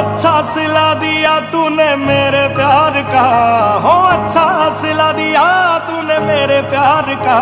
अच्छा सिला दिया तूने मेरे प्यार का। हो अच्छा सिला दिया तूने मेरे प्यार का।